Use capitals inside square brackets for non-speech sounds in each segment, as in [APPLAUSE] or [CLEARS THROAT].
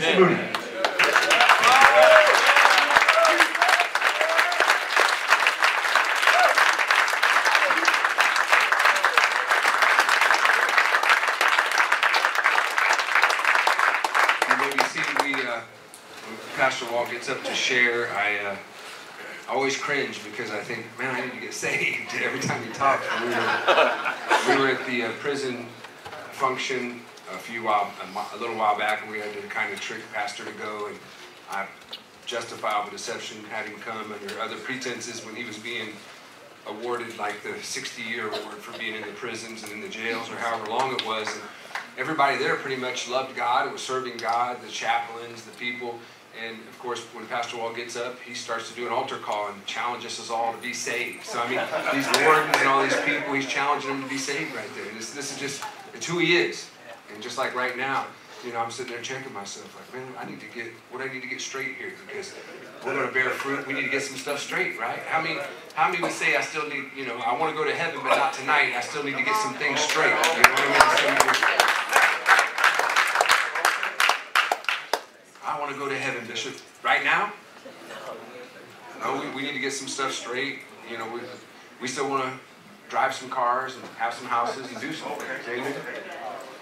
Seated. We, uh, Pastor Walt gets up to share, I uh, always cringe because I think, man, I need to get saved [LAUGHS] every time he talks. We were, we were at the uh, prison function few while, a, little while back, and we had to kind of trick Pastor to go, and I justifiable deception had him come under other pretenses when he was being awarded like the 60-year award for being in the prisons and in the jails or however long it was. And everybody there pretty much loved God. It was serving God, the chaplains, the people. And of course, when Pastor Walt gets up, he starts to do an altar call and challenges us all to be saved. So I mean, these wardens and all these people, he's challenging them to be saved right there. This, this is just, it's who he is. And just like right now, you know, I'm sitting there checking myself, like, man, I need to get what I need to get straight here because we're going to bear fruit. We need to get some stuff straight, right? How many, how many would say I still need, you know, I want to go to heaven, but not tonight. I still need to get some things straight. You know I mean? I want to go to heaven, Bishop. Right now? No, we, we need to get some stuff straight. You know, we, we still want to drive some cars and have some houses and do some things.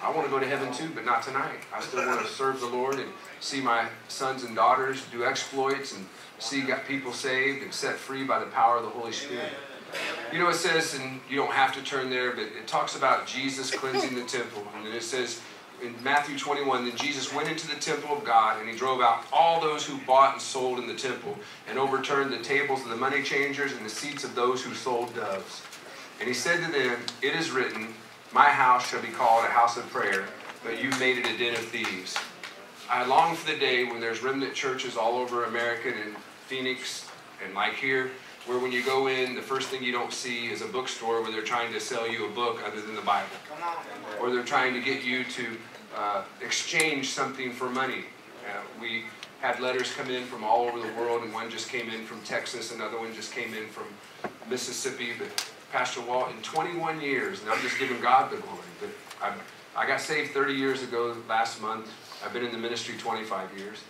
I want to go to heaven too, but not tonight. I still want to [LAUGHS] serve the Lord and see my sons and daughters do exploits and see got people saved and set free by the power of the Holy Spirit. You know, it says, and you don't have to turn there, but it talks about Jesus cleansing the temple. And then it says in Matthew 21, then Jesus went into the temple of God and he drove out all those who bought and sold in the temple and overturned the tables of the money changers and the seats of those who sold doves. And he said to them, It is written, My house shall be called a house of prayer, but you've made it a den of thieves. I long for the day when there's remnant churches all over America and in Phoenix and like here, where when you go in, the first thing you don't see is a bookstore where they're trying to sell you a book other than the Bible. Or they're trying to get you to uh, exchange something for money. Uh, we had letters come in from all over the world, and one just came in from Texas, another one just came in from Mississippi. But Pastor Walt, in 21 years, and I'm just giving God the glory, but I, I got saved 30 years ago last month. I've been in the ministry 25 years.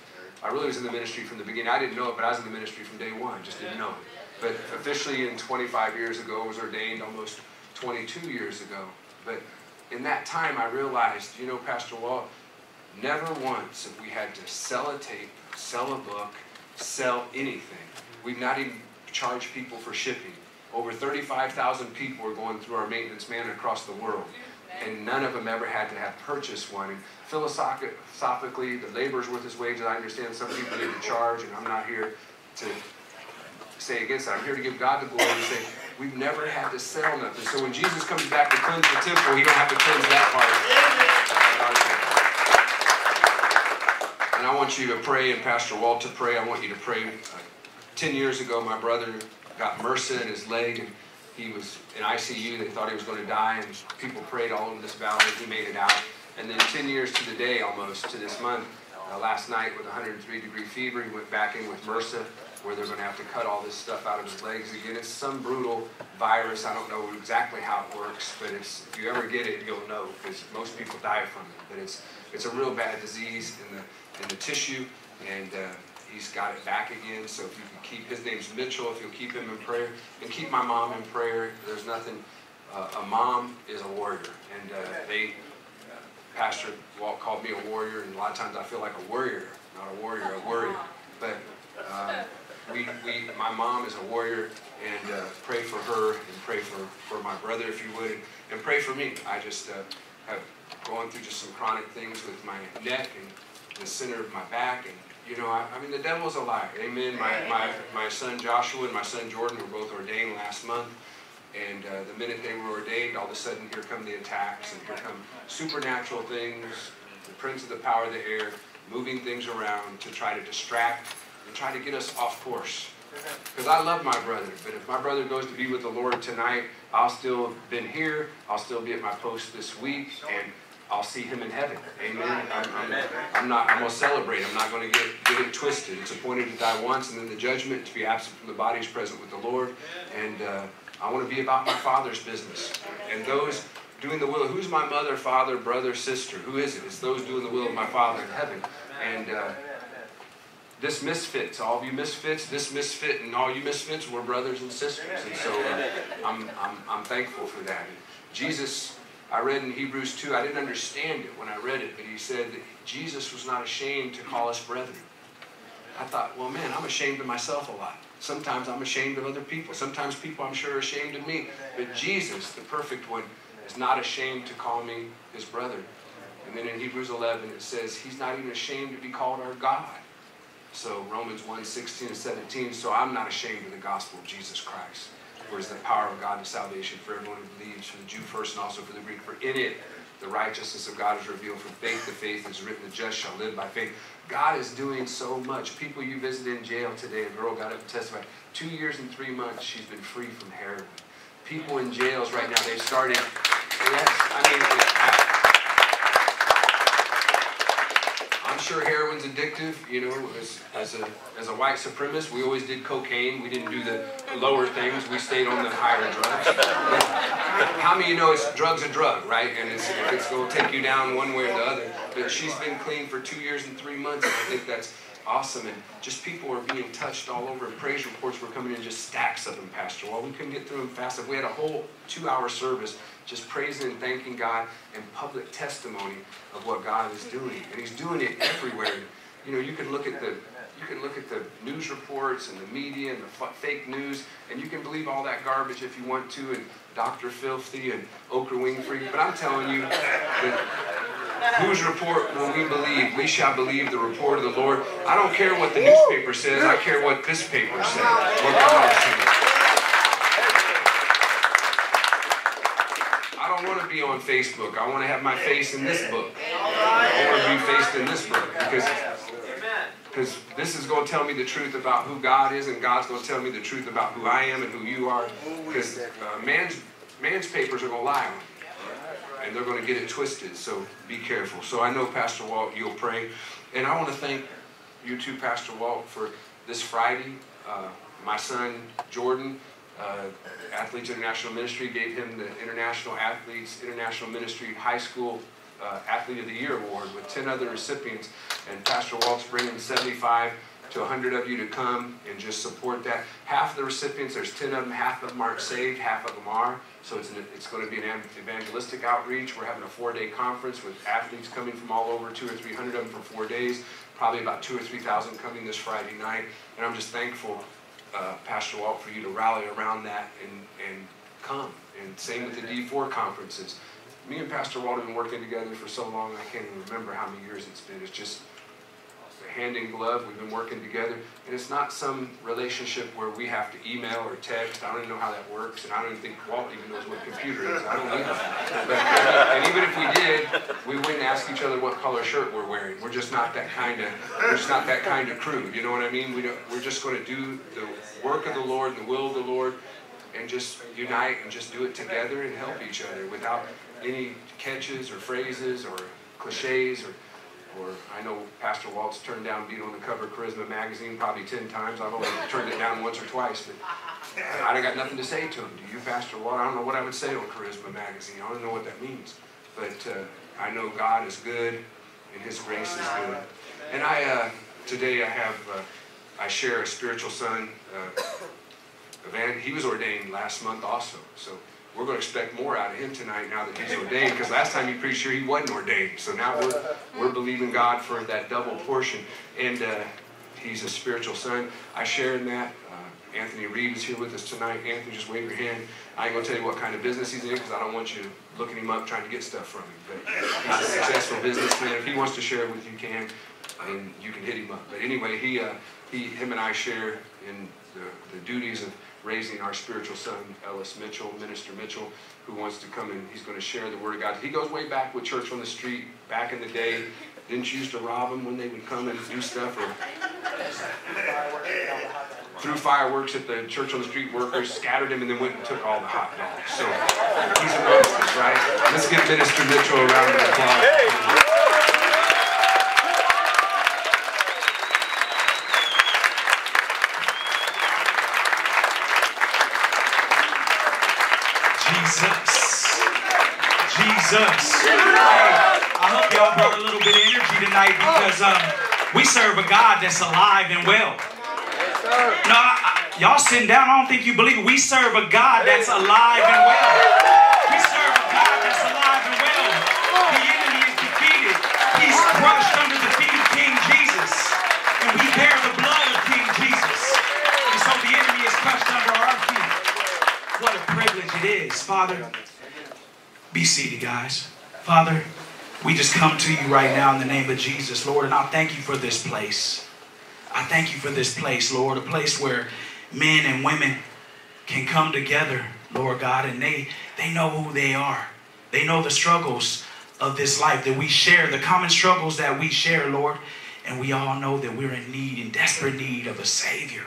I really was in the ministry from the beginning. I didn't know it, but I was in the ministry from day one. Just didn't know it. But officially, in 25 years ago, I was ordained almost 22 years ago. But in that time, I realized, you know, Pastor Walt, never once have we had to sell a tape, sell a book, sell anything. We've not even charged people for shipping. Over 35,000 people are going through our maintenance man across the world. And none of them ever had to have purchased one. And philosophically, the labor's worth his wages. I understand some people need to charge, and I'm not here to say against that. I'm here to give God the glory and say, we've never had to sell nothing. So when Jesus comes back to cleanse the temple, he don't have to cleanse that part. And I want you to pray, and Pastor Walt to pray. I want you to pray. Ten years ago, my brother got MRSA in his leg, and he was in ICU. They thought he was going to die, and people prayed all over this valley. He made it out. And then 10 years to the day, almost to this month, uh, last night with 103 degree fever, he went back in with MRSA, where they're going to have to cut all this stuff out of his legs again. It's some brutal virus. I don't know exactly how it works, but it's if you ever get it, you'll know because most people die from it. But it's it's a real bad disease in the in the tissue, and uh, he's got it back again. So if you can keep his name's Mitchell, if you'll keep him in prayer, and keep my mom in prayer. There's nothing. Uh, a mom is a warrior, and uh, they Pastor Walt called me a warrior, and a lot of times I feel like a warrior, not a warrior, a warrior. But um, we, we, my mom is a warrior, and uh, pray for her, and pray for, for my brother, if you would, and pray for me. I just uh, have gone through just some chronic things with my neck and the center of my back, and you know, I, I mean, the devil's a liar. Amen. My, my, my son Joshua and my son Jordan were both ordained last month. And uh, the minute they were ordained, all of a sudden, here come the attacks, and here come supernatural things, the prince of the power of the air, moving things around to try to distract and try to get us off course. Because I love my brother, but if my brother goes to be with the Lord tonight, I'll still have been here, I'll still be at my post this week, and I'll see him in heaven. Amen. I'm, I'm, I'm not. I'm gonna celebrate. I'm not gonna get get it twisted. It's appointed to die once, and then the judgment to be absent from the body is present with the Lord. And uh, I want to be about my Father's business. And those doing the will. Who's my mother, father, brother, sister? Who is it? It's those doing the will of my Father in heaven. And uh, this misfits, all of you misfits, this misfit, and all you misfits were brothers and sisters. And so uh, I'm, I'm, I'm thankful for that. Jesus, I read in Hebrews 2, I didn't understand it when I read it, but he said that Jesus was not ashamed to call us brethren. I thought, well, man, I'm ashamed of myself a lot. Sometimes I'm ashamed of other people. Sometimes people I'm sure are ashamed of me. But Jesus, the perfect one, is not ashamed to call me his brother. And then in Hebrews 11, it says, he's not even ashamed to be called our God. So Romans 1, 16 and 17, so I'm not ashamed of the gospel of Jesus Christ, for it's the power of God to salvation for everyone who believes, for the Jew first and also for the Greek. For in it, the righteousness of God is revealed from faith to faith. It's written, the just shall live by faith. God is doing so much. People you visited in jail today, a girl got up and testified. Two years and three months, she's been free from heroin. People in jails right now, they've started, yes, I mean, I'm sure heroin's addictive. You know, as, as, a, as a white supremacist, we always did cocaine. We didn't do the lower things. We stayed on the higher drugs. How many you know it's drugs a drug, right? And it's, it's to take you down one way or the other. But she's been clean for two years and three months, and I think that's awesome. And just people are being touched all over. And praise reports were coming in just stacks of them, Pastor. Well, we couldn't get through them fast enough. We had a whole two-hour service just praising and thanking God and public testimony of what God is doing. And He's doing it everywhere. You know, you can look at the you can look at the news reports and the media and the fake news, and you can believe all that garbage if you want to, and Dr. Filthy and Oprah Winfrey. But I'm telling you that whose report will we believe? We shall believe the report of the Lord. I don't care what the newspaper says. I care what this paper says. What God says. I don't want to be on Facebook. I want to have my face in this book. I want to be faced in this book because because this is going to tell me the truth about who God is, and God's going to tell me the truth about who I am and who you are. Because uh, man's man's papers are going to lie on and they're going to get it twisted. So be careful. So I know Pastor Walt, you'll pray, and I want to thank you too, Pastor Walt, for this Friday. Uh, my son Jordan uh, Athletes International Ministry gave him the International Athletes International Ministry High School uh, Athlete of the Year award with 10 other recipients. And Pastor Walt's bringing 75 to 100 of you to come and just support that. Half of the recipients, there's 10 of them, half of them aren't saved, half of them are. So it's, an, it's going to be an evangelistic outreach. We're having a four-day conference with athletes coming from all over, two or 300 of them for four days. Probably about two or 3,000 coming this Friday night. And I'm just thankful uh, Pastor Walt, for you to rally around that and, and come. And same with the D4 conferences. Me and Pastor Walt have been working together for so long, I can't even remember how many years it's been. It's just hand in glove. We've been working together. And it's not some relationship where we have to email or text. I don't even know how that works. And I don't even think Walt even knows what a computer is. I don't either. But, and even if we did, we wouldn't ask each other what color shirt we're wearing. We're just not that kind of, we're just not that kind of crew. You know what I mean? We don't, we're just going to do the work of the Lord and the will of the Lord and just unite and just do it together and help each other without any catches or phrases or cliches or or I know Pastor Walt's turned down being on the cover of Charisma magazine probably 10 times. I've only turned it down once or twice, but I don't got nothing to say to him. Do you, Pastor Walt? I don't know what I would say on Charisma magazine. I don't know what that means. But uh, I know God is good and His grace is good. And I, uh, today I have, uh, I share a spiritual son. Uh, he was ordained last month also. So we're going to expect more out of him tonight now that he's ordained because last time you're pretty sure he wasn't ordained. So now we're, we're believing God for that double portion. And uh, he's a spiritual son. I share in that. Uh, Anthony Reed is here with us tonight. Anthony, just wave your hand. I ain't going to tell you what kind of business he's in because I don't want you looking him up trying to get stuff from him. But he's a successful businessman. If he wants to share it with you, can. And you can hit him up. But anyway, he, uh, he, him and I share in the, the duties of raising our spiritual son, Ellis Mitchell, Minister Mitchell, who wants to come and he's going to share the Word of God. He goes way back with Church on the Street back in the day. Didn't you used to rob them when they would come and do stuff or threw fireworks at the Church on the Street workers, scattered them, and then went and took all the hot dogs. So he's amongst us, right? Let's give Minister Mitchell a round of applause. Tonight because um, we serve a God that's alive and well. No, I, I, y'all sitting down. I don't think you believe it. We serve a God that's alive and well. We serve a God that's alive and well. The enemy is defeated. He's crushed under the feet of King Jesus, and we bear the blood of King Jesus. And so the enemy is crushed under our feet. What a privilege it is, Father. Be seated, guys. Father, we just come to you right now in the name of Jesus, Lord, and I thank you for this place. I thank you for this place, Lord, a place where men and women can come together, Lord God, and they they know who they are. They know the struggles of this life that we share, the common struggles that we share, Lord, and we all know that we're in need, in desperate need of a Savior,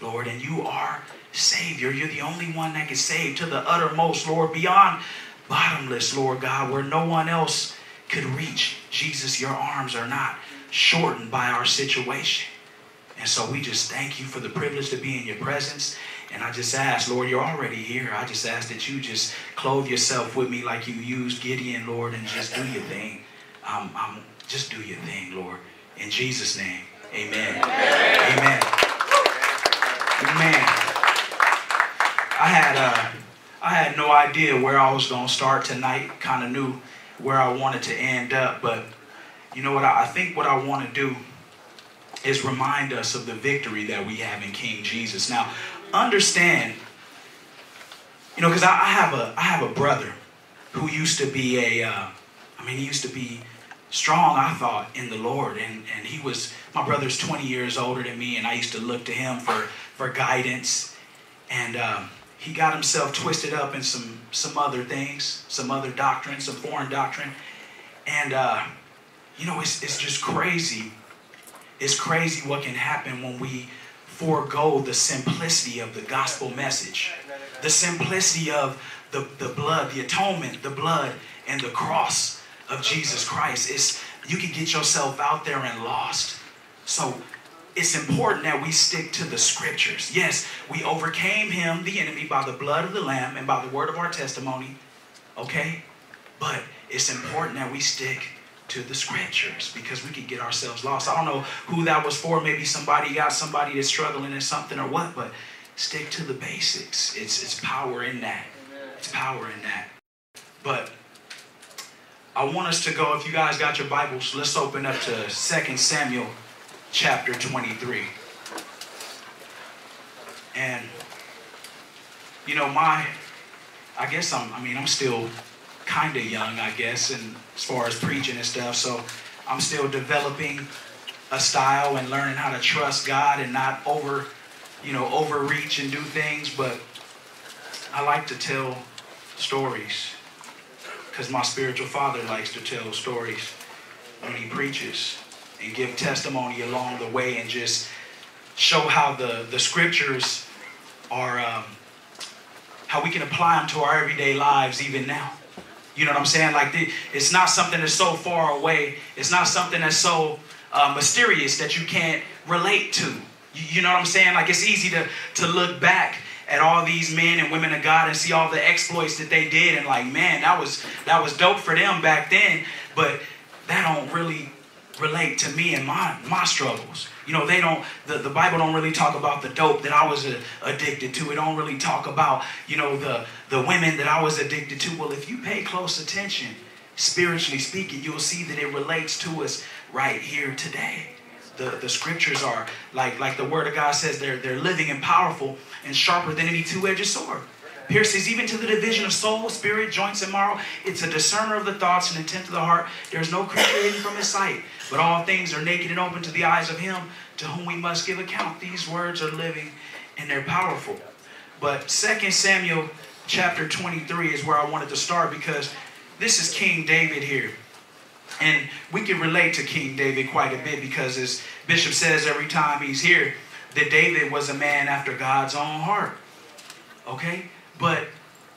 Lord, and you are Savior. You're the only one that can save to the uttermost, Lord, beyond bottomless, Lord God, where no one else could reach. Jesus, your arms are not shortened by our situation. And so we just thank you for the privilege to be in your presence. And I just ask, Lord, you're already here. I just ask that you just clothe yourself with me like you used Gideon, Lord, and just do your thing. Um, um, just do your thing, Lord. In Jesus' name, amen. Amen. Amen. I had uh, I had no idea where I was going to start tonight. Kind of knew where I wanted to end up, but you know what? I, I think what I want to do is remind us of the victory that we have in King Jesus. Now, understand, you know, because I, I, have a I have a brother who used to be a, uh, I mean, he used to be strong, I thought, in the Lord, and and he was my brother's 20 years older than me, and I used to look to him for for guidance, and. Um, he got himself twisted up in some some other things, some other doctrine, some foreign doctrine, and uh, you know it's it's just crazy. It's crazy what can happen when we forego the simplicity of the gospel message, the simplicity of the, the blood, the atonement, the blood, and the cross of Jesus Christ. It's you can get yourself out there and lost. So it's important that we stick to the scriptures. Yes, we overcame him, the enemy, by the blood of the Lamb and by the word of our testimony. Okay? But it's important that we stick to the scriptures because we could get ourselves lost. I don't know who that was for. Maybe somebody got somebody that's struggling in something or what, but stick to the basics. It's, it's power in that. It's power in that. But I want us to go, if you guys got your Bibles, let's open up to 2 Samuel chapter 23. And, you know, my, I guess I'm, I mean, I'm still kind of young, I guess, and as far as preaching and stuff. So I'm still developing a style and learning how to trust God and not over, you know, overreach and do things. But I like to tell stories because my spiritual father likes to tell stories when he preaches and give testimony along the way and just show how the, the scriptures are, um, how we can apply them to our everyday lives even now. You know what I'm saying? Like, the, it's not something that's so far away. It's not something that's so uh, mysterious that you can't relate to. You, you know what I'm saying? Like, it's easy to, to look back at all these men and women of God and see all the exploits that they did and like, man, that was that was dope for them back then. But that don't really relate to me and my my struggles. You know, they don't the, the Bible don't really talk about the dope that I was uh, addicted to. It don't really talk about, you know, the the women that I was addicted to. Well, if you pay close attention, spiritually speaking, you'll see that it relates to us right here today. The, the scriptures are like like the word of God says they're they're living and powerful and sharper than any two-edged sword pierces even to the division of soul, spirit, joints, and marrow. It's a discerner of the thoughts and intent of the heart. There's no creature hidden from his sight, but all things are naked and open to the eyes of him to whom we must give account. These words are living and they're powerful. But 2 Samuel chapter 23 is where I wanted to start because this is King David here. And we can relate to King David quite a bit because, as Bishop says every time he's here, that David was a man after God's own heart. Okay? But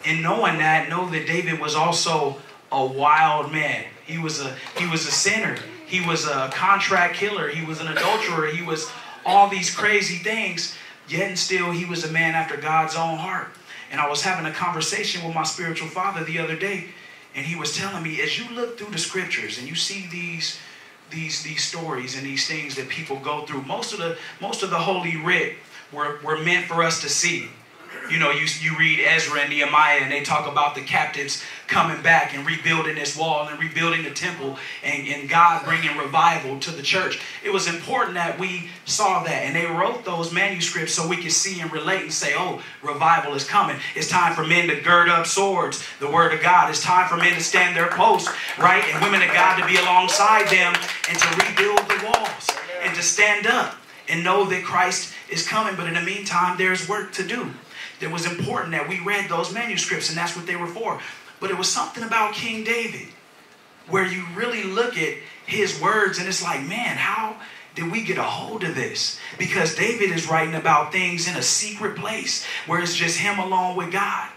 in knowing that, know that David was also a wild man. He was a he was a sinner. He was a contract killer. He was an adulterer. He was all these crazy things. Yet and still, he was a man after God's own heart. And I was having a conversation with my spiritual father the other day, And he was telling me, as you look through the scriptures and you see these these these stories and these things that people go through, most of the most of the holy writ were, were meant for us to see. You know, you, you read Ezra and Nehemiah, and they talk about the captives coming back and rebuilding this wall and rebuilding the temple and, and God bringing revival to the church. It was important that we saw that, and they wrote those manuscripts so we could see and relate and say, oh, revival is coming. It's time for men to gird up swords, the word of God. It's time for men to stand their post, right? And women of God to be alongside them and to rebuild the walls and to stand up and know that Christ is coming. But in the meantime, there's work to do. It was important that we read those manuscripts, and that's what they were for. But it was something about King David where you really look at his words and it's like, man, how did we get a hold of this? Because David is writing about things in a secret place where it's just him alone with God.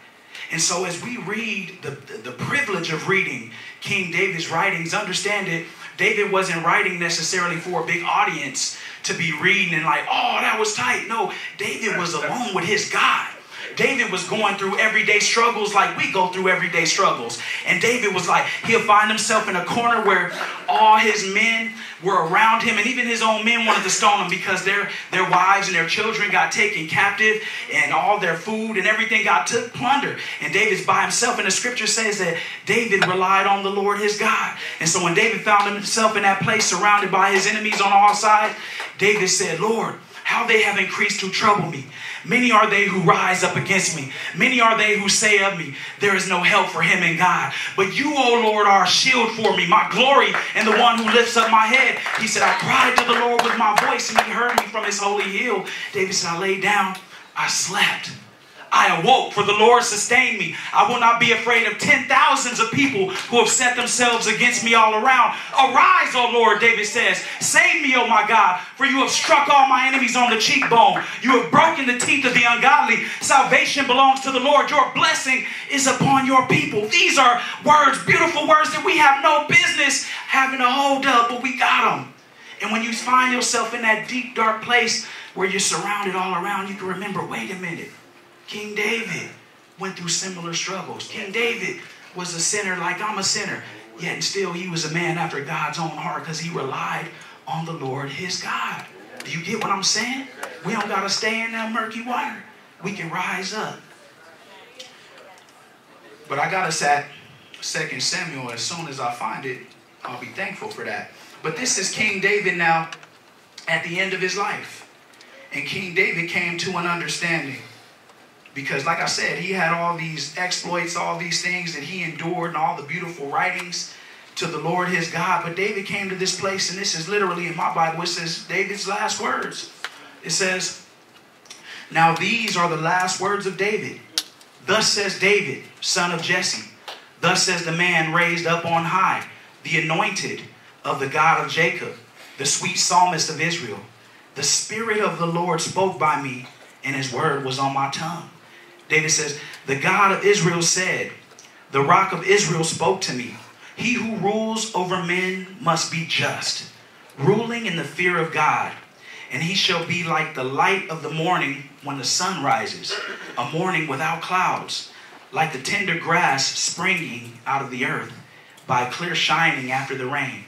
And so as we read the, the, the privilege of reading King David's writings, understand it, David wasn't writing necessarily for a big audience to be reading and like, oh, that was tight. No, David was alone with his God. David was going through everyday struggles like we go through everyday struggles. And David was like, he'll find himself in a corner where all his men were around him, and even his own men wanted to stone him because their, their wives and their children got taken captive, and all their food and everything got took plunder. And David's by himself, and the scripture says that David relied on the Lord his God. And so when David found himself in that place surrounded by his enemies on all sides, David said, Lord, how they have increased to trouble me. Many are they who rise up against me. Many are they who say of me, There is no help for him in God. But you, O Lord, are a shield for me, my glory, and the one who lifts up my head. He said, I cried to the Lord with my voice, and he heard me from his holy hill. David said, I lay down, I slept. I awoke, for the Lord sustained me. I will not be afraid of ten thousands of people who have set themselves against me all around. Arise, O Lord, David says. Save me, O my God, for you have struck all my enemies on the cheekbone. You have broken the teeth of the ungodly. Salvation belongs to the Lord. Your blessing is upon your people. These are words, beautiful words that we have no business having a hold of, but we got them. And when you find yourself in that deep, dark place where you're surrounded all around, you can remember wait a minute. King David went through similar struggles. King David was a sinner like I'm a sinner, yet still he was a man after God's own heart because he relied on the Lord his God. Do you get what I'm saying? We don't got to stay in that murky water. We can rise up. But I got us at 2 Samuel. As soon as I find it, I'll be thankful for that. But this is King David now at the end of his life. And King David came to an understanding. Because, like I said, he had all these exploits, all these things that he endured, and all the beautiful writings to the Lord his God. But David came to this place, and this is literally in my Bible, it says David's last words. It says, Now these are the last words of David. Thus says David, son of Jesse. Thus says the man raised up on high, the anointed of the God of Jacob, the sweet psalmist of Israel. The Spirit of the Lord spoke by me, and his word was on my tongue. David says, The God of Israel said, The rock of Israel spoke to me. He who rules over men must be just, ruling in the fear of God. And he shall be like the light of the morning when the sun rises, a morning without clouds, like the tender grass springing out of the earth by clear shining after the rain.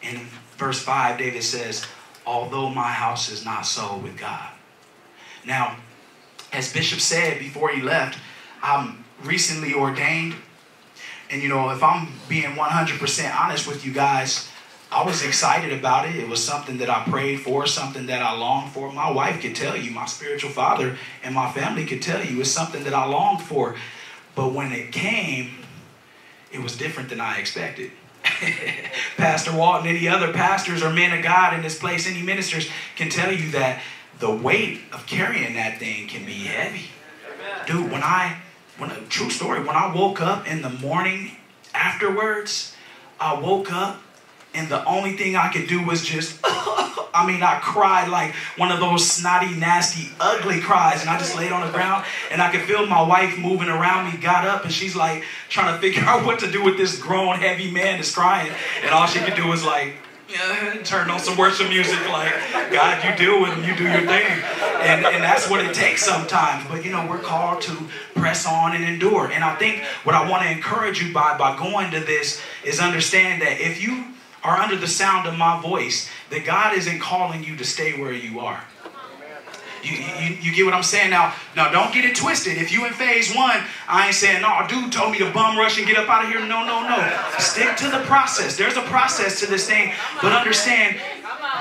In verse 5, David says, Although my house is not so with God. Now, as Bishop said before he left, I'm recently ordained. And you know, if I'm being 100% honest with you guys, I was excited about it. It was something that I prayed for, something that I longed for. My wife could tell you, my spiritual father and my family could tell you, it's something that I longed for. But when it came, it was different than I expected. [LAUGHS] Pastor Walton, any other pastors or men of God in this place, any ministers can tell you that the weight of carrying that thing can be heavy. Dude, when I, when a true story, when I woke up in the morning afterwards, I woke up and the only thing I could do was just, [LAUGHS] I mean, I cried like one of those snotty, nasty, ugly cries. And I just laid on the ground and I could feel my wife moving around me, got up, and she's like trying to figure [LAUGHS] out what to do with this grown, heavy man that's crying. And all she could do was like, yeah, turn on some worship music like, God, you deal with them, you do your thing. And, and that's what it takes sometimes. But, you know, we're called to press on and endure. And I think what I want to encourage you by, by going to this is understand that if you are under the sound of my voice, that God isn't calling you to stay where you are. You, you, you, get what I'm saying? Now, now don't get it twisted. If you in phase one, I ain't saying, no, dude told me to bum rush and get up out of here. No, no, no. Stick to the process. There's a process to this thing. But understand,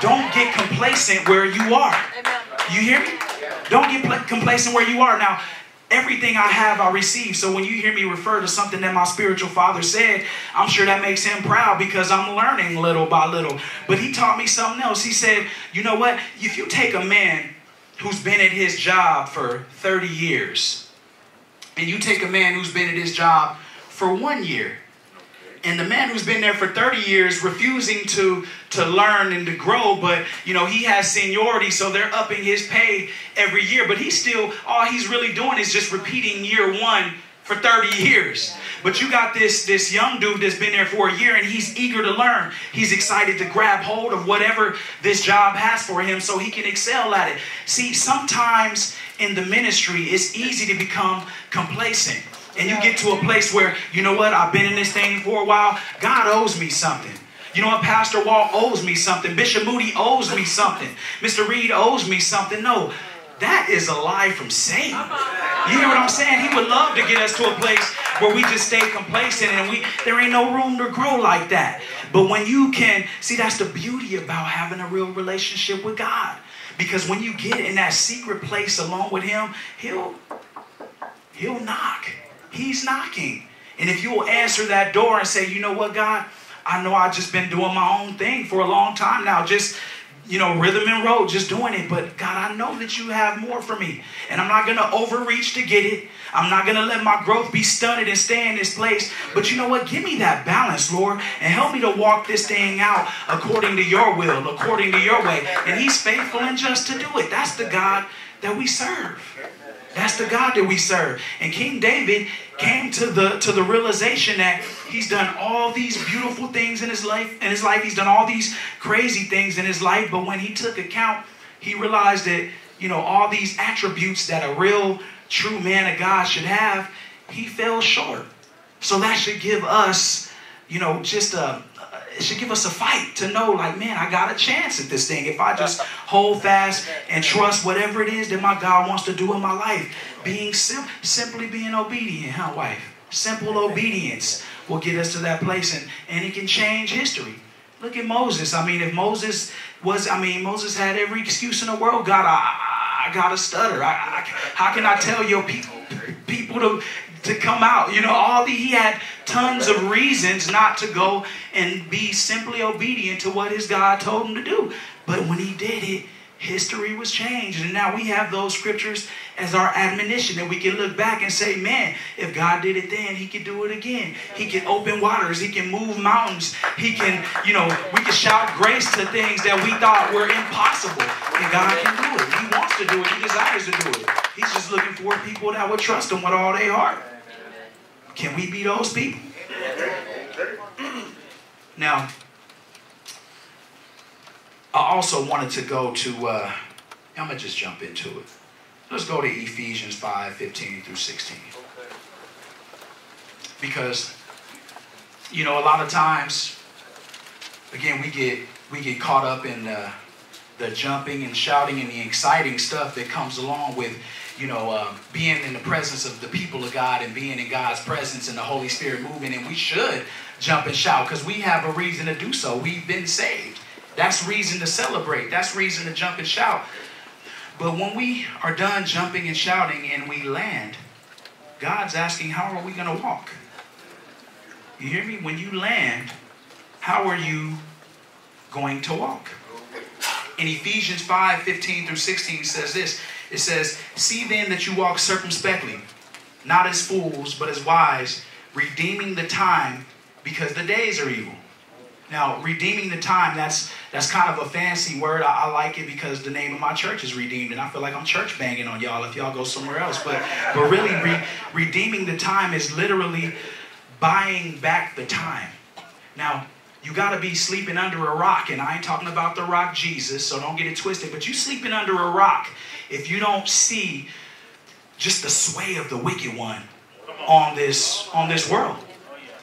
don't get complacent where you are. You hear me? Don't get complacent where you are. Now, everything I have, I receive. So when you hear me refer to something that my spiritual father said, I'm sure that makes him proud because I'm learning little by little. But he taught me something else. He said, you know what? If you take a man who's been at his job for 30 years, and you take a man who's been at his job for one year, and the man who's been there for 30 years refusing to to learn and to grow but you know he has seniority so they're upping his pay every year. But he's still all he's really doing is just repeating year one for 30 years but you got this this young dude that's been there for a year and he's eager to learn he's excited to grab hold of whatever this job has for him so he can excel at it see sometimes in the ministry it's easy to become complacent and you get to a place where, you know what, I've been in this thing for a while. God owes me something. You know what? Pastor Walt owes me something. Bishop Moody owes me something. Mr. Reed owes me something. No, that is a lie from Satan. You hear what I'm saying? He would love to get us to a place where we just stay complacent and we there ain't no room to grow like that. But when you can see that's the beauty about having a real relationship with God. Because when you get in that secret place along with him, he'll he'll knock. He's knocking. And if you will answer that door and say, you know what, God, I know I've just been doing my own thing for a long time now, just, you know, rhythm and roll, just doing it. But God, I know that you have more for me. And I'm not going to overreach to get it. I'm not going to let my growth be stunted and stay in this place. But you know what? Give me that balance, Lord, and help me to walk this thing out according to your will, according to your way. And He's faithful and just to do it. That's the God that we serve. That's the God that we serve. And King David came to the to the realization that he's done all these beautiful things in his life. In his life, he's done all these crazy things in his life. But when he took account, he realized that you know all these attributes that a real true man of God should have, he fell short. So that should give us, you know, just a it should give us a fight to know, like, man, I got a chance at this thing. If I just hold fast and trust whatever it is that my God wants to do in my life, being sim- simply being obedient, huh, wife? Simple obedience will get us to that place, and, and it can change history. Look at Moses. I mean, if Moses was, I mean, Moses had every excuse in the world. God, I, I got to stutter. I, I, how can I tell your people people to to come out. You know, all the, he had tons of reasons not to go and be simply obedient to what his God told him to do. But when he did it, history was changed. And now we have those scriptures as our admonition that we can look back and say, man, if God did it then, he could do it again. He can open waters. He can move mountains. He can, you know, we can shout grace to things that we thought were impossible. And God can do it. He wants to do it. He desires to do it. He's just looking for people that would trust him with all their heart. Can we be those people? Now, I also wanted to go to, uh, I'm going to just jump into it. Let's go to Ephesians 5 15 through 16. Because, you know, a lot of times, again, we get we get caught up in the, the jumping and shouting and the exciting stuff that comes along with you know, uh, being in the presence of the people of God and being in God's presence and the Holy Spirit moving. And we should jump and shout because we have a reason to do so. We've been saved. That's reason to celebrate. That's reason to jump and shout. But when we are done jumping and shouting and we land, God's asking, how are we going to walk? You hear me? When you land, how are you going to walk? In Ephesians 5 15 through 16 says this it says, See then that you walk circumspectly, not as fools, but as wise, redeeming the time because the days are evil. Now, redeeming the time, that's that's kind of a fancy word. I, I, like it because the name of my church is redeemed, and I feel like I'm church banging on y'all if y'all go somewhere else. But but really, re, redeeming the time is literally buying back the time. Now, you got to be sleeping under a rock. And I ain't talking about the rock Jesus, so don't get it twisted. But you sleeping under a rock if you don't see just the sway of the wicked one on this on this world.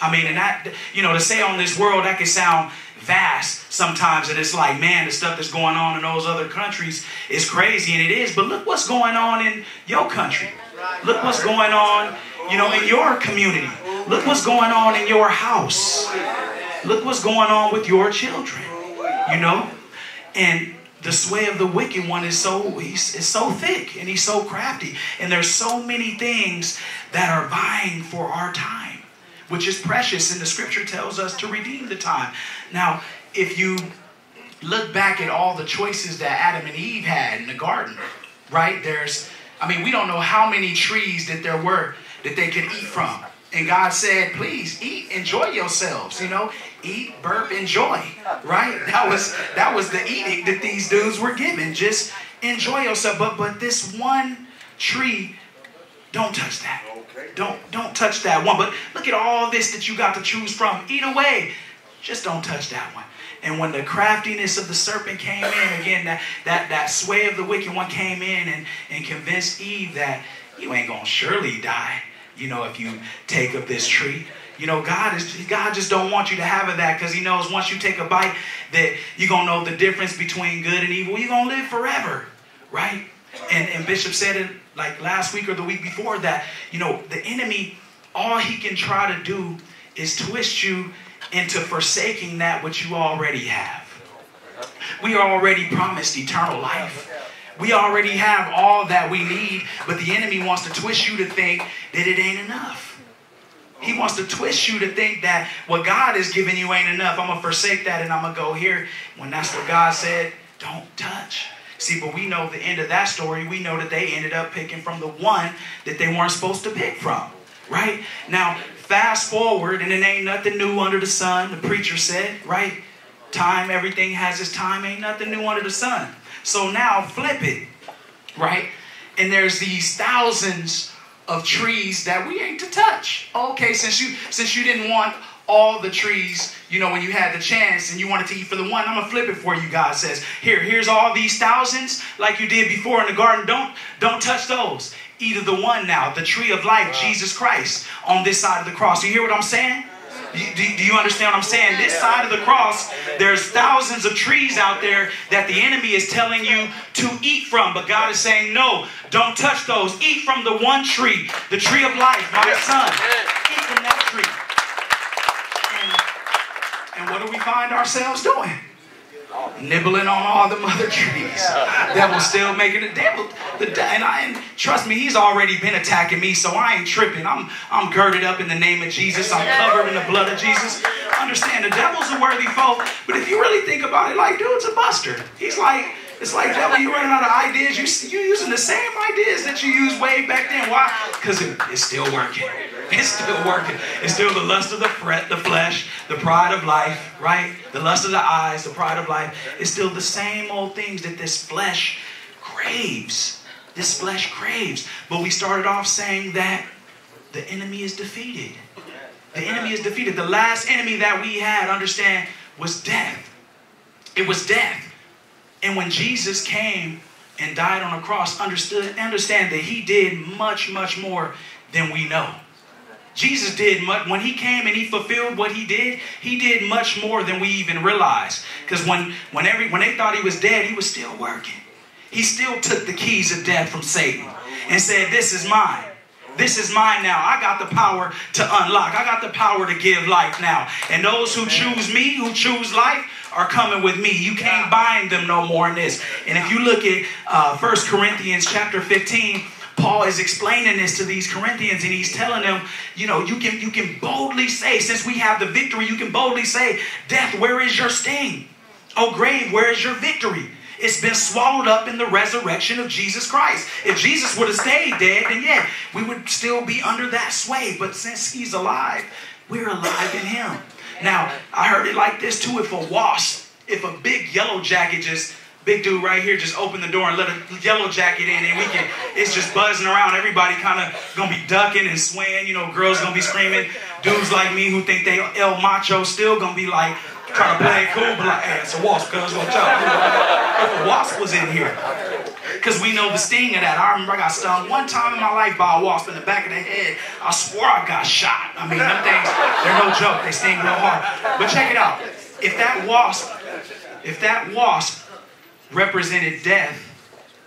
I mean, and that you know, to say on this world that can sound vast sometimes, and it's like, man, the stuff that's going on in those other countries is crazy, and it is. But look what's going on in your country. Look what's going on, you know, in your community. Look what's going on in your house. Look what's going on with your children. You know, and the sway of the wicked one is so he's is so thick and he's so crafty. And there's so many things that are vying for our time which is precious. And the scripture tells us to redeem the time. Now if you look back at all the choices that adam and eve had in the garden right? There's i mean we don't know how many trees that there were that they could eat from and God said, please eat, enjoy yourselves, you know, eat, burp, enjoy. Right? [LAUGHS] That was that was the edict that these dudes were given. Just enjoy yourself. But but this one tree, don't touch that. Don't don't touch that one. But look at all this that you got to choose from. Eat away. Just don't touch that one. And when the craftiness of the serpent came in, again, that, that, that sway of the wicked one came in and, and convinced Eve that you ain't gonna surely die you know, if you take of this tree. You know, God is God just don't want you to have of that because He knows once you take a bite that you're gonna know the difference between good and evil. You're gonna live forever, right? And and Bishop said it like last week or the week before that, you know, the enemy, all he can try to do is twist you into forsaking that which you already have. We are already promised eternal life. We already have all that we need, but the enemy wants to twist you to think that it ain't enough. He wants to twist you to think that what God has given you ain't enough. I'm going to forsake that and I'm going to go here when that's what God said, don't touch. See, but we know the end of that story. We know that they ended up picking from the one that they weren't supposed to pick from, right? Now, fast forward, and it ain't nothing new under the sun, the preacher said, right? Time, everything has its time, ain't nothing new under the sun. So now flip it, right? And there's these thousands of trees that we ain't to touch. Okay, since you since you didn't want all the trees, you know, when you had the chance and you wanted to eat for the one, I'm gonna flip it for you. God says, here, here's all these thousands, like you did before in the garden. Don't don't touch those. Eat of the one now, the tree of life, Jesus Christ, on this side of the cross. You hear what I'm saying? Do, do, you understand what I'm saying? This side of the cross, there's thousands of trees out there that the enemy is telling you to eat from. But God is saying, no, don't touch those. Eat from the one tree, the tree of life, my son. Eat from that tree. And, and what do we find ourselves doing? Nibbling on all the mother [LAUGHS] trees. Devil still making the devil. The and I and trust me, he's already been attacking me, so I ain't tripping. I'm I'm girded up in the name of Jesus. I'm covered in the blood of Jesus. Understand the devil's a worthy foe, but if you really think about it, like dude's a buster. He's like it's like devil, you're running out of ideas. You you using the same ideas that you used way back then. Why? Because it, it's still working. [LAUGHS] It's still working. It's still the lust of the fret, the flesh, the pride of life, right? The lust of the eyes, the pride of life. It's still the same old things that this flesh craves. This flesh craves. But we started off saying that the enemy is defeated. The enemy is defeated. The last enemy that we had, understand, was death. It was death. And when Jesus came and died on a cross, understood, understand that he did much, much more than we know. Jesus did much, when he came and he fulfilled what he did, he did much more than we even realized. Because when, when, every, when they thought he was dead, he was still working. He still took the keys of death from Satan and said, This is mine. This is mine now. I got the power to unlock. I got the power to give life now. And those who choose me, who choose life, are coming with me. You can't bind them no more in this. And if you look at uh, 1 Corinthians chapter 15, Paul is explaining this to these Corinthians and he's telling them, you know, you can you can boldly say, since we have the victory, you can boldly say, Death, where is your sting? Oh grave, where is your victory? It's been swallowed up in the resurrection of Jesus Christ. If Jesus would have stayed dead, then yeah, we would still be under that sway. But since he's alive, we're alive in him. Now, I heard it like this too. If a wasp, if a big yellow jacket just big dude right here just open the door and let a yellow jacket in and we can it's just buzzing around everybody kind of gonna be ducking and swaying you know girls gonna be screaming dudes like me who think they el macho still gonna be like Trying to play cool, but like, hey, it's a wasp, cuz, watch out. If a wasp was in here. Because we know the sting of that. I remember I got stung one time in my life by a wasp in the back of the head. I swore I got shot. I mean, them things, they're no joke. They sting real hard. But check it out. If that wasp, if that wasp represented death,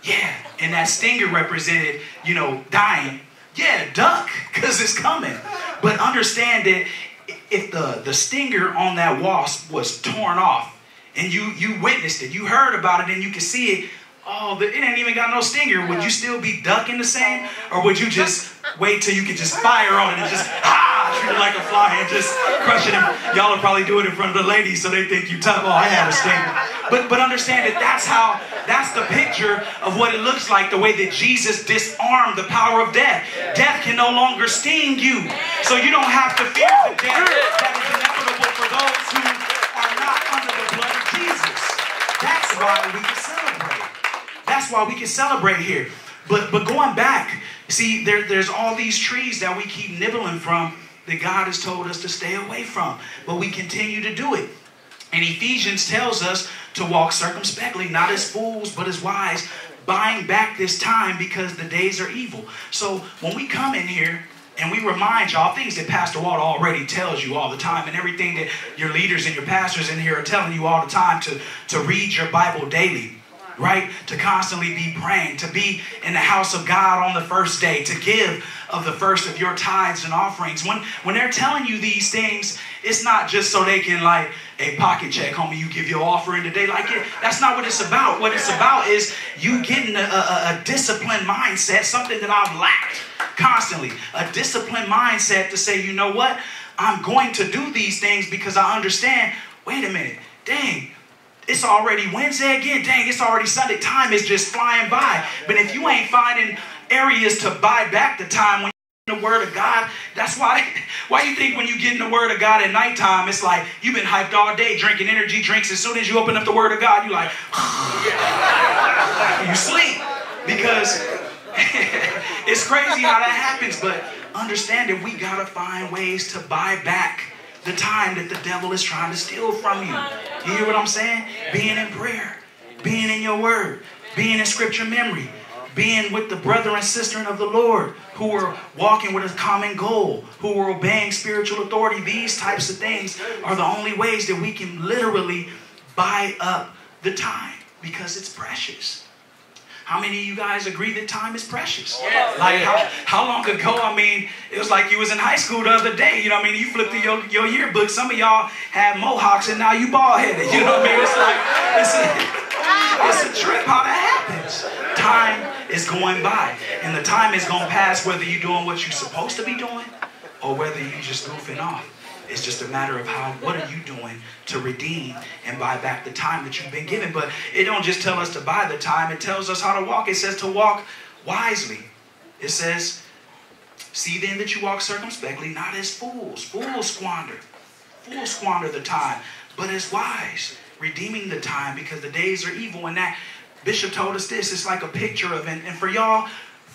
yeah, and that stinger represented, you know, dying, yeah, duck, because it's coming. But understand that if the, the stinger on that wasp was torn off and you, you witnessed it, you heard about it and you could see it, oh, it ain't even got no stinger, would you still be ducking the same? Or would you just wait till you could just fire on it and just, [LAUGHS] ah, it like a fly and just crush it? And y'all are probably doing it in front of the ladies so they think you tough. Oh, I had a stinger. But, but understand that that's how, that's the picture of what it looks like, the way that Jesus disarmed the power of death. Death can no longer sting you. So you don't have to fear the death that is inevitable for those who are not under the blood of Jesus. That's why we can celebrate. That's why we can celebrate here. But but going back, see, there, there's all these trees that we keep nibbling from that God has told us to stay away from. But we continue to do it. And Ephesians tells us to walk circumspectly, not as fools, but as wise, buying back this time because the days are evil. So when we come in here, and we remind y'all things that Pastor Walt already tells you all the time, and everything that your leaders and your pastors in here are telling you all the time to, to read your Bible daily right? To constantly be praying, to be in the house of God on the first day, to give of the first of your tithes and offerings. When when they're telling you these things, it's not just so they can like a pocket check, homie. You give your offering today, like it. That's not what it's about. What it's about is you getting a, a, a disciplined mindset, something that I've lacked constantly. A disciplined mindset to say, you know what? I'm going to do these things because I understand. Wait a minute, dang. It's already Wednesday again. Dang, it's already Sunday. Time is just flying by. But if you ain't finding areas to buy back the time when the Word of God, that's why [LAUGHS] why you think when you get in the Word of God at nighttime, it's like you've been hyped all day drinking energy drinks. As soon as you open up the Word of God, you're like you sleep because [LAUGHS] it's crazy how that happens. But understand that we gotta find ways to buy back the time that the devil is trying to steal from you. You hear what I'm saying? Being in prayer, being in your word, being in scripture memory, being with the brother and sister of the Lord who are walking with a common goal, who are obeying spiritual authority. These types of things are the only ways that we can literally buy up the time because it's precious. How many of you guys agree that time is precious? Yes. Like how, how long ago? I mean, it was like you was in high school the other day. You know what I mean? You flipped through your, your yearbook. Some of y'all had mohawks and now you bald headed. You know what I mean? It's like it's a, it's a trip how that happens. Time is going by, and the time is going to pass whether you're doing what you're supposed to be doing or whether you're just goofing off. It's just a matter of how, what are you doing to redeem and buy back the time that you've been given? But it don't just tell us to buy the time, it tells us how to walk. It says to walk wisely. It says, see then that you walk circumspectly, not as fools. Fools squander. Fools squander the time, but as wise, redeeming the time because the days are evil. And that Bishop told us this. It's like a picture of, and, and for y'all,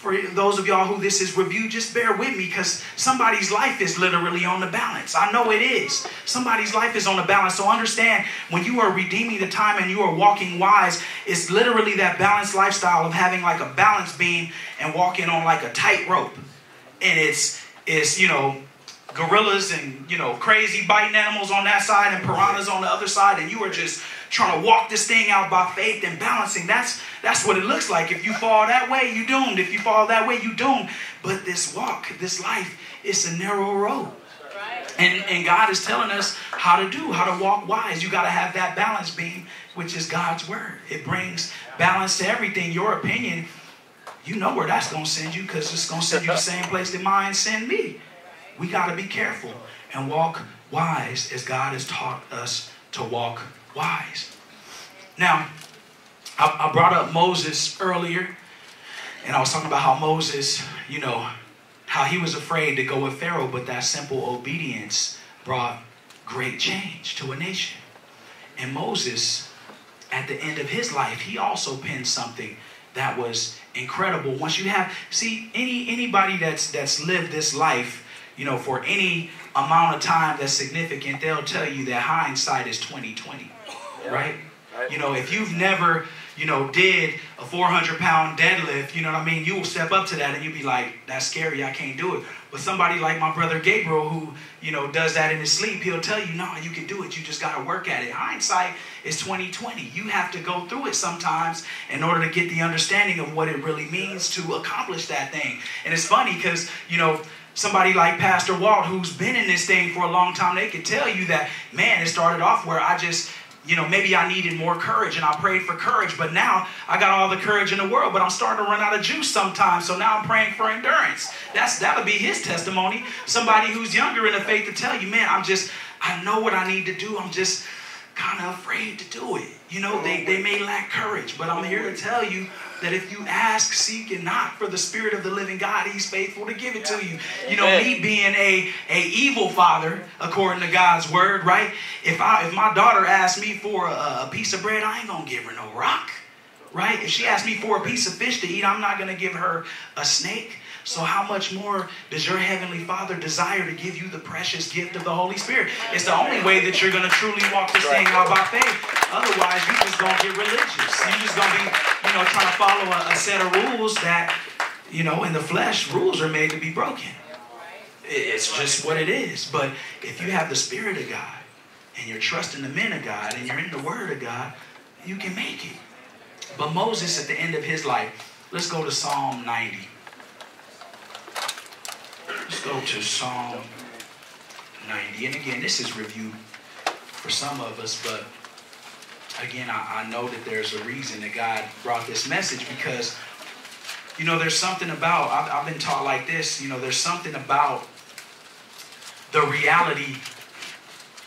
for those of y'all who this is review, just bear with me because somebody's life is literally on the balance. I know it is. Somebody's life is on the balance. So understand when you are redeeming the time and you are walking wise, it's literally that balanced lifestyle of having like a balance beam and walking on like a tightrope. And it's it's you know gorillas and you know crazy biting animals on that side and piranhas on the other side, and you are just trying to walk this thing out by faith and balancing. That's that's what it looks like. If you fall that way, you doomed. If you fall that way, you doomed. But this walk, this life, it's a narrow road. And, and God is telling us how to do, how to walk wise. You got to have that balance beam, which is God's word. It brings balance to everything. Your opinion, you know where that's going to send you because it's going to send you the same place that mine send me. We got to be careful and walk wise as God has taught us to walk wise. Now, I, I brought up Moses earlier, and I was talking about how Moses, you know, how he was afraid to go with Pharaoh, but that simple obedience brought great change to a nation. And Moses, at the end of his life, he also penned something that was incredible. Once you have, see, any anybody that's that's lived this life, you know, for any amount of time that's significant, they'll tell you that hindsight is 2020, yeah. right? right? You know, if you've never, you know, did a 400 pound deadlift, you know what I mean? You will step up to that and you'll be like, that's scary, I can't do it. But somebody like my brother Gabriel, who, you know, does that in his sleep, he'll tell you, no, you can do it. You just got to work at it. Hindsight is 2020. You have to go through it sometimes in order to get the understanding of what it really means to accomplish that thing. And it's funny because, you know, somebody like Pastor Walt, who's been in this thing for a long time, they could tell you that, man, it started off where I just you know, maybe I needed more courage and I prayed for courage, but now I got all the courage in the world, but I'm starting to run out of juice sometimes. So now I'm praying for endurance. That's that'll be his testimony. Somebody who's younger in the faith to tell you, man, I'm just, I know what I need to do. I'm just kind of afraid to do it. You know, they, they may lack courage, but I'm here to tell you that if you ask, seek, and knock for the Spirit of the living God, He's faithful to give it to you. You know, me being a, a evil father, according to God's word, right? If I if my daughter asks me for a, a piece of bread, I ain't gonna give her no rock. Right? If she asks me for a piece of fish to eat, I'm not gonna give her a snake. So, how much more does your Heavenly Father desire to give you the precious gift of the Holy Spirit? It's the only way that you're going to truly walk this thing out by faith. Otherwise, you're just going to get religious. You're just going to be, you know, trying to follow a, a set of rules that, you know, in the flesh, rules are made to be broken. It's just what it is. But if you have the Spirit of God and you're trusting the men of God and you're in the Word of God, you can make it. But Moses, at the end of his life, let's go to Psalm 90. Let's go to Psalm 90. And again, this is review for some of us, but again, I, I know that there's a reason that God brought this message because, you know, there's something about, I've, I've been taught like this, you know, there's something about the reality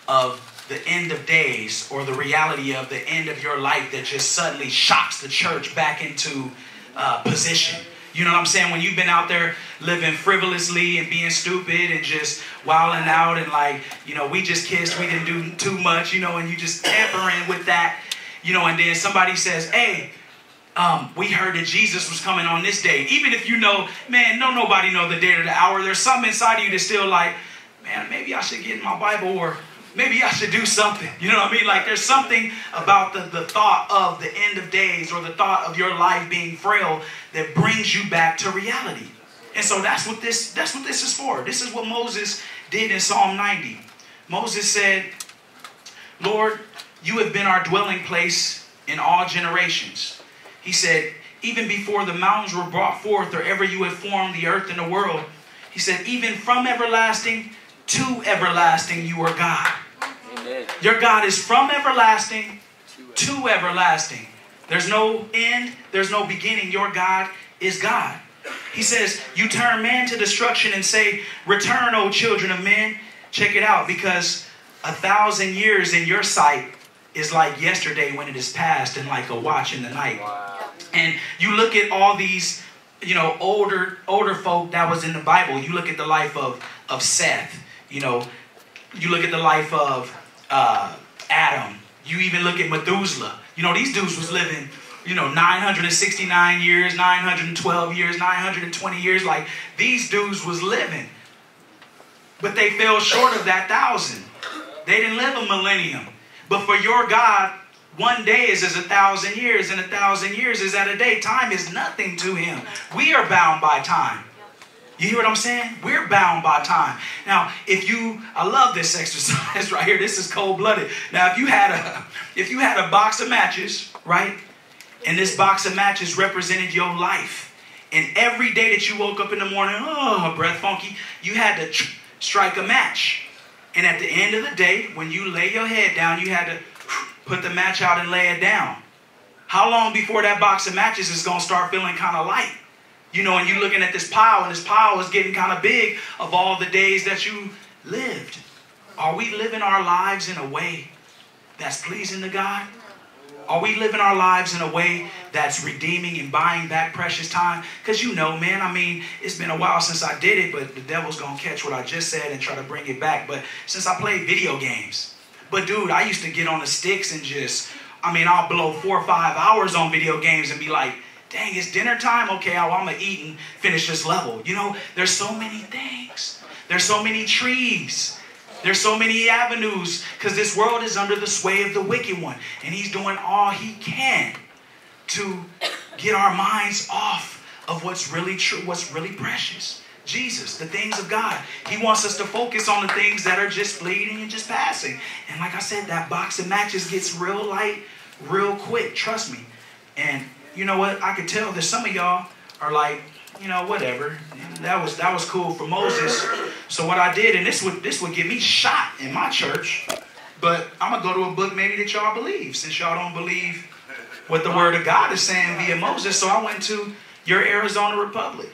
of the end of days or the reality of the end of your life that just suddenly shocks the church back into uh, position. You know what I'm saying? When you've been out there living frivolously and being stupid and just wilding out and like, you know, we just kissed, we didn't do too much, you know, and you just tampering with that, you know, and then somebody says, hey, um, we heard that Jesus was coming on this day. Even if you know, man, no nobody know the day or the hour. There's something inside of you that's still like, man, maybe I should get in my Bible or maybe I should do something. You know what I mean? Like there's something about the, the thought of the end of days or the thought of your life being frail that brings you back to reality. And so that's what this that's what this is for. This is what Moses did in Psalm 90. Moses said, Lord, you have been our dwelling place in all generations. He said, even before the mountains were brought forth or ever you had formed the earth and the world, he said, even from everlasting to everlasting, you are God. Amen. Your God is from everlasting to everlasting. There's no end, there's no beginning. Your God is God. He says, You turn man to destruction and say, Return, O children of men. Check it out, because a thousand years in your sight is like yesterday when it is past and like a watch in the night. Wow. And you look at all these, you know, older older folk that was in the Bible. You look at the life of, of Seth you know, you look at the life of uh, Adam. You even look at Methuselah. You know, these dudes was living, you know, 969 years, 912 years, 920 years. Like these dudes was living. But they fell short of that thousand. They didn't live a millennium. But for your God, one day is as a thousand years, and a thousand years is at a day. Time is nothing to him. We are bound by time. You hear what I'm saying? We're bound by time. Now, if you, I love this [LAUGHS] exercise right here. This is cold blooded. Now, if you had a, if you had a box of matches, right, and this box of matches represented your life, and every day that you woke up in the morning, oh, breath funky, you had to tr- strike a match. And at the end of the day, when you lay your head down, you had to put the match out and lay it down. How long before that box of matches is to start feeling kind of light? You know, and you're looking at this pile, and this pile is getting kind of big of all the days that you lived. Are we living our lives in a way that's pleasing to God? Are we living our lives in a way that's redeeming and buying back precious time? Because you know, man, I mean, it's been a while since I did it, but the devil's going to catch what I just said and try to bring it back. But since I played video games, but dude, I used to get on the sticks and just, I mean, I'll blow four or five hours on video games and be like, dang, it's dinner time. Okay, oh, well, I'm gonna eat and finish this level. You know, there's so many things There's so many trees. There's so many avenues because this world is under the sway of the wicked one. And he's doing all he can to get our minds off of what's really true, what's really precious. Jesus, the things of God. He wants us to focus on the things that are just fleeting and just passing. And like I said, that box of matches gets real light real quick. Trust me. And you know what? I could tell that some of y'all are like, you know, whatever. That was that was cool for Moses. So what I did, and this would this would get me shot in my church, but I'm gonna go to a book maybe that y'all believe, since y'all don't believe what the word of God is saying via Moses. So I went to your Arizona Republic.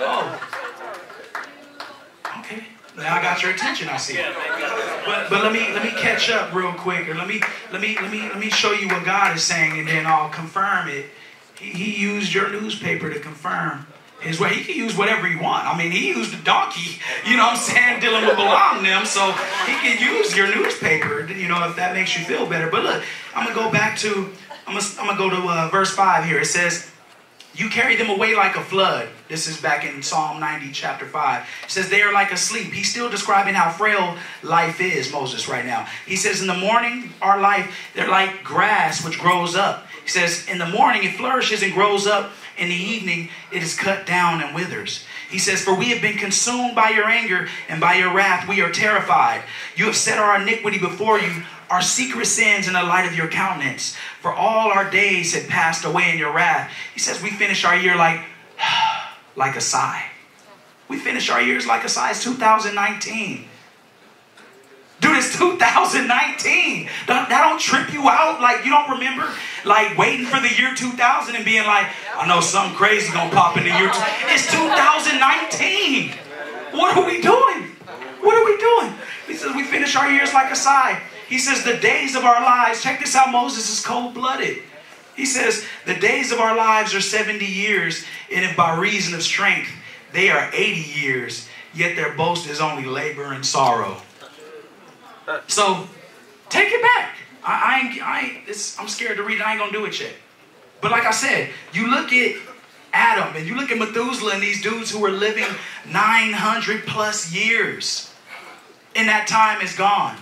Oh. Okay. Now I got your attention, I see. But but let me let me catch up real quick, or let me let me let me let me show you what God is saying, and then I'll confirm it. He, he used your newspaper to confirm his way. He can use whatever he want. I mean, he used a donkey, you know what I'm saying, dealing with Balaam them, so he can use your newspaper, you know, if that makes you feel better. But look, I'm gonna go back to I'm gonna, I'm gonna go to uh, verse five here. It says. You carry them away like a flood. This is back in Psalm 90, chapter 5. It says they are like asleep. He's still describing how frail life is, Moses, right now. He says, In the morning, our life, they're like grass which grows up. He says, In the morning, it flourishes and grows up. In the evening, it is cut down and withers. He says, For we have been consumed by your anger, and by your wrath we are terrified. You have set our iniquity before you our secret sins in the light of your countenance. For all our days had passed away in your wrath. He says we finish our year like, [SIGHS] like a sigh. We finish our years like a sigh. It's 2019. Dude, it's 2019. That, don't trip you out? Like, you don't remember, like, waiting for the year 2000 and being like, I know something crazy gonna pop in the year. It's 2019. What are we doing? What are we doing? He says we finish our years like a sigh. He says, the days of our lives, check this out, Moses is cold blooded. He says, the days of our lives are 70 years, and if by reason of strength they are 80 years, yet their boast is only labor and sorrow. So, take it back. I, I I ain't, I'm scared to read it. I ain't gonna do it yet. But like I said, you look at Adam and you look at Methuselah and these dudes who were living 900 plus years, and that time is gone.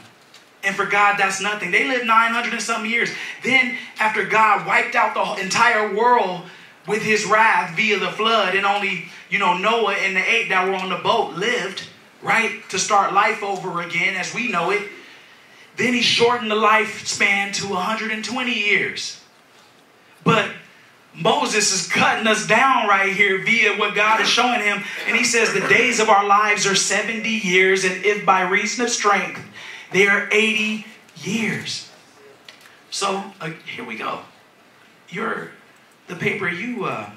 And for God, that's nothing. They lived 900 and some years. Then, after God wiped out the entire world with his wrath via the flood, and only, you know, Noah and the eight that were on the boat lived, right, to start life over again as we know it. Then he shortened the lifespan to 120 years. But Moses is cutting us down right here via what God is showing him. And he says, The days of our lives are 70 years, and if by reason of strength, they are 80 years. So uh, here we go. You're the paper you uh,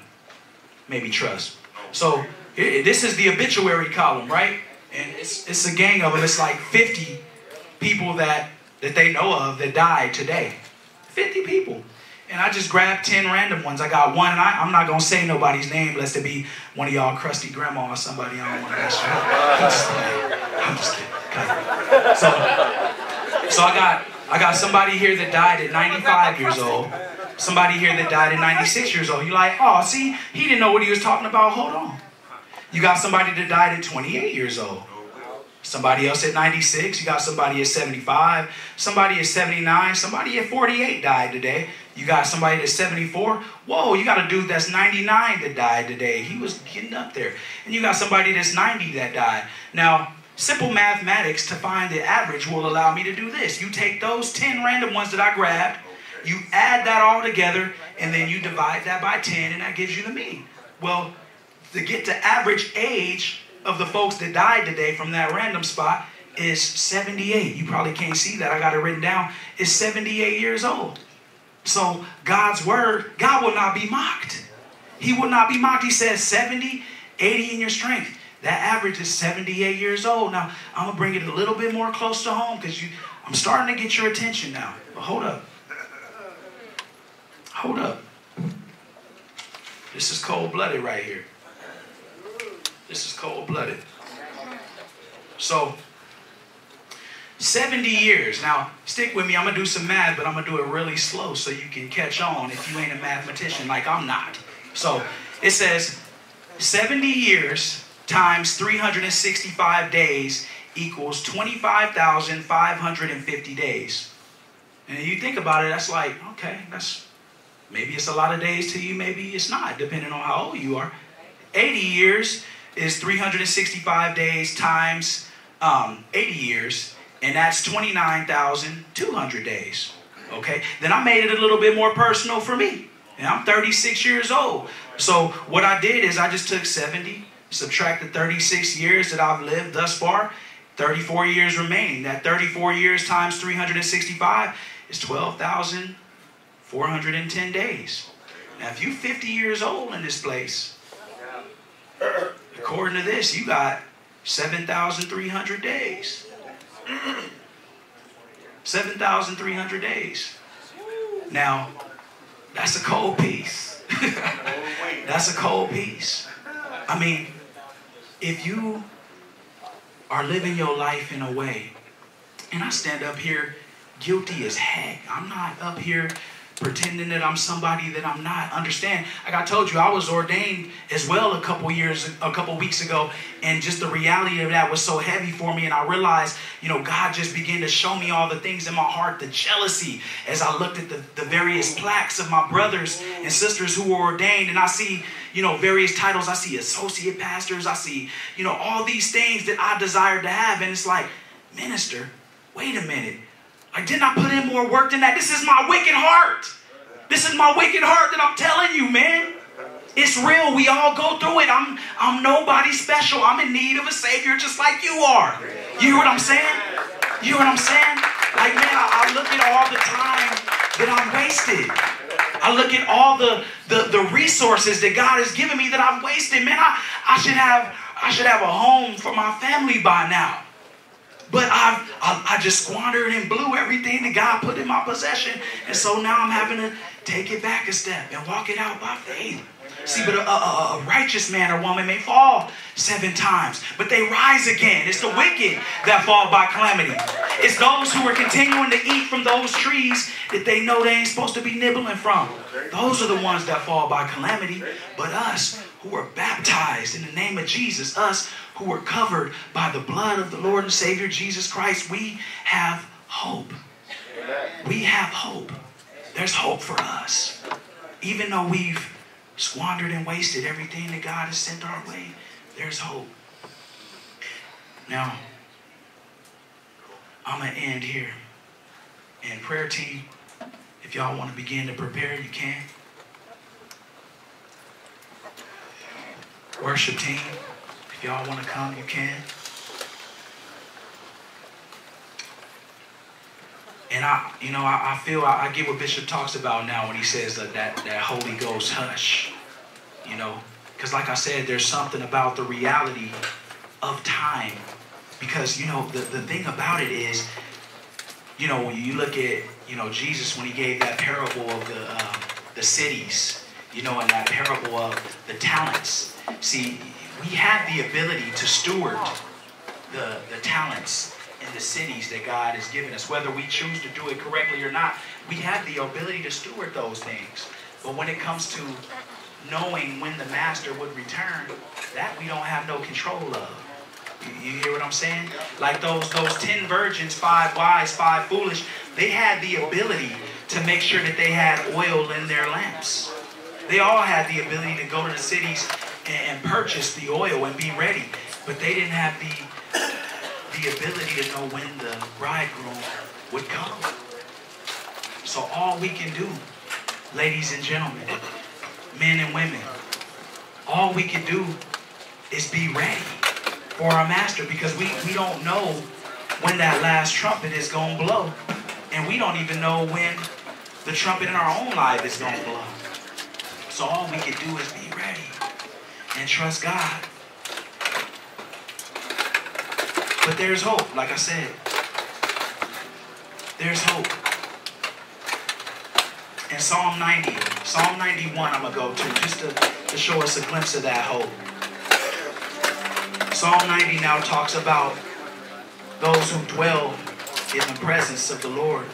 maybe trust. So this is the obituary column, right? And it's, it's a gang of them. It's like 50 people that, that they know of that died today. 50 people. And I just grabbed 10 random ones. I got one, and I, I'm not going to say nobody's name lest it be one of y'all crusty grandma or somebody I don't want to mess with. I'm just kidding. So, so I got I got somebody here that died at 95 years old. Somebody here that died at 96 years old. You're like, oh, see, he didn't know what he was talking about. Hold on. You got somebody that died at 28 years old. Oh, somebody else at 96. You got somebody at 75. Somebody at 79. Somebody at 48 died today. You got somebody that's 74. Whoa, you got a dude that's 99 that died today. He was getting up there. And you got somebody that's 90 that died. Now, Simple mathematics to find the average will allow me to do this. You take those 10 random ones that I grabbed, you add that all together, and then you divide that by 10, and that gives you the mean. Well, to get the average age of the folks that died today from that random spot is 78. You probably can't see that. I got it written down. Is 78 years old. So God's word, God will not be mocked. He will not be mocked. He says 70, 80 in your strength. That average is 78 years old. Now, I'm going to bring it a little bit more close to home because I'm starting to get your attention now. But hold up. Hold up. This is cold blooded right here. This is cold blooded. So, 70 years. Now, stick with me. I'm going to do some math, but I'm going to do it really slow so you can catch on if you ain't a mathematician like I'm not. So, it says 70 years times 365 days equals 25,550 days. And you think about it, that's like, okay, that's maybe it's a lot of days to you, maybe it's not, depending on how old you are. 80 years is 365 days times um, 80 years, and that's 29,200 days. Okay, then I made it a little bit more personal for me. And I'm 36 years old. So what I did is I just took 70, subtracted 36 years that I've lived thus far, 34 years remaining. That 34 years times 365 is 12,410 days. Now, if you're 50 years old in this place, according to this, you got 7,300 days. [CLEARS THROAT] 7,300 days. Now, that's a cold piece. [LAUGHS] that's a cold piece. I mean, if you are living your life in a way, and I stand up here guilty as heck, I'm not up here pretending that I'm somebody that I'm not. Understand? Like I told you, I was ordained as well a couple years, a couple weeks ago, and just the reality of that was so heavy for me. And I realized, you know, God just began to show me all the things in my heart, the jealousy, as I looked at the, the various plaques of my brothers and sisters who were ordained, and I see, you know, various titles. I see associate pastors. I see, you know, all these things that I desired to have, and it's like, minister, wait a minute. I did not put in more work than that. This is my wicked heart. This is my wicked heart that I'm telling you, man. It's real. We all go through it. I'm I'm nobody special. I'm in need of a savior just like you are. You hear what I'm saying? You hear what I'm saying? Like, man, I, I look at all the time that I'm wasted. I look at all the, the, the resources that God has given me that I've wasted. Man, I, I should have I should have a home for my family by now. But I've, I, I just squandered and blew everything that God put in my possession. And so now I'm having to take it back a step and walk it out by faith. See, but a, a, a, righteous man or woman may fall seven times, but they rise again. It's the wicked that fall by calamity. It's those who are continuing to eat from those trees that they know they ain't supposed to be nibbling from. Those are the ones that fall by calamity. But us who are baptized in the name of Jesus, us who are covered by the blood of the Lord and Savior Jesus Christ, we have hope. We have hope. There's hope for us. Even though we've squandered and wasted everything that God has sent our way, there's hope. Now, I'm going to end here. And prayer team, if y'all want to begin to prepare, you can. Worship team, if y'all want to come, you can. And I, you know, I, I feel I, I, get what Bishop talks about now when he says that that, that Holy Ghost hush. You know, because like I said, there's something about the reality of time. Because you know, the, the thing about it is, you know, when you look at, you know, Jesus when he gave that parable of the um, the cities, you know, and that parable of the talents. See, we have the ability to steward the, the talents in the cities that God has given us. Whether we choose to do it correctly or not, we have the ability to steward those things. But when it comes to knowing when the master would return, that we don't have no control of. You, you hear what I'm saying? Like those those ten virgins, five wise, five foolish, they had the ability to make sure that they had oil in their lamps. They all had the ability to go to the cities and, purchase the oil and be ready, but they didn't have the the ability to know when the bridegroom would come. So all we can do, ladies and gentlemen, men and women, all we can do is be ready for our master because we, we don't know when that last trumpet is going to blow. And we don't even know when the trumpet in our own life is going to blow. So all we can do is be ready and trust God But there's hope, like I said. There's hope. In Psalm 90, Psalm 91, I'm going to go to just to, to show us a glimpse of that hope. Psalm 90 now talks about those who dwell in the presence of the Lord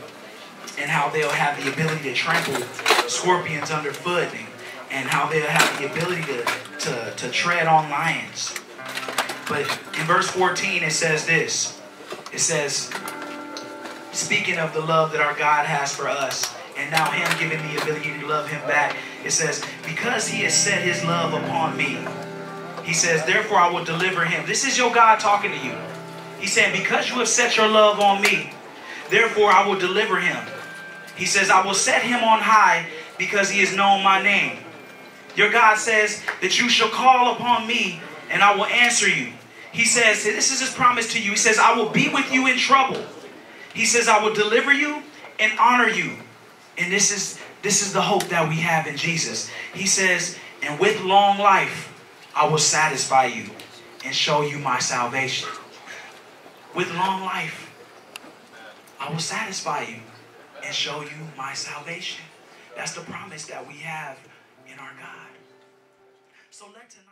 and how they'll have the ability to trample scorpions underfoot and, and how they'll have the ability to, to, to tread on lions. But in verse 14, it says this it says, speaking of the love that our God has for us, and now Him giving the ability to love Him back, it says, because He has set His love upon me. He says, therefore I will deliver Him. This is your God talking to you. He said, because you have set your love on me, therefore I will deliver Him. He says, I will set Him on high because He has known my name. Your God says that you shall call upon me and I will answer you. He says, this is his promise to you. He says, I will be with you in trouble. He says, I will deliver you and honor you. And this is this is the hope that we have in Jesus. He says, and with long life, I will satisfy you and show you my salvation. With long life, I will satisfy you and show you my salvation. That's the promise that we have. So let tonight.